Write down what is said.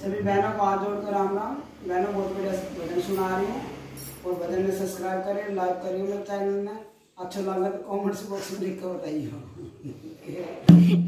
सभी बहनों को हाथ जोड़कर राम राम। बहनों, बहुत बढ़िया भजन सुना रही हूँ। और भजन में सब्सक्राइब करें लाइक करिए मेरे चैनल में। अच्छा लगा तो कमेंट्स बॉक्स में लिख कर बताइए।